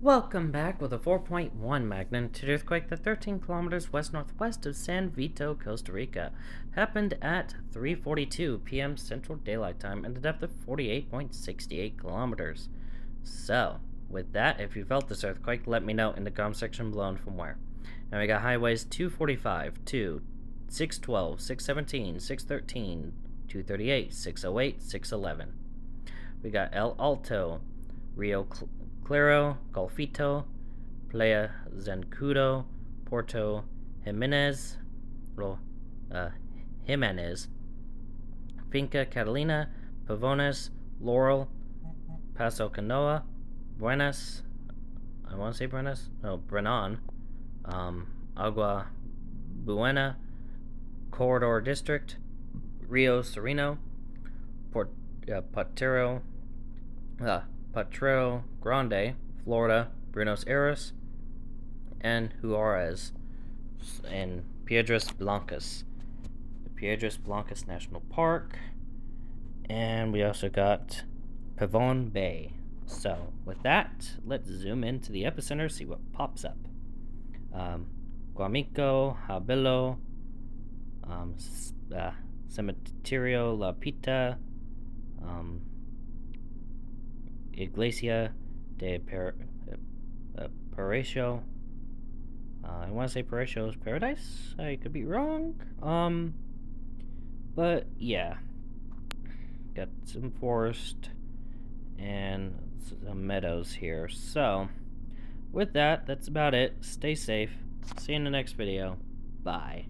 Welcome back with a 4.1 magnitude earthquake that 13 kilometers west northwest of San Vito, Costa Rica. Happened at 3:42 p.m. Central Daylight Time and a depth of 48.68 kilometers. So, with that, if you felt this earthquake, let me know in the comment section below and from where. And we got highways 245, 2, 612, 617, 613, 238, 608, 611. We got El Alto, Rio Cl Claro, Golfito, Playa Zancudo, Porto Jimenez, uh, Jimenez, Finca Catalina, Pavones, Laurel, Paso Canoa, Buenas, I want to say Buenas, no, Brenan, um, Agua Buena, Corridor District, Rio Sereno, Port, uh, Potero, uh, Potrero Grande, Florida, Buenos Aires, and Juarez, and Piedras Blancas, the Piedras Blancas National Park, and we also got Pavon Bay. So, with that, let's zoom into the epicenter, see what pops up. Um, Guamico, Habilo, um, uh, Cementerio La Pita, um, Iglesia de per, uh, Paraíso. Uh, I want to say Paraíso's Paradise. I could be wrong. Um, but yeah, got some forest and some meadows here. So, with that, that's about it. Stay safe. See you in the next video. Bye.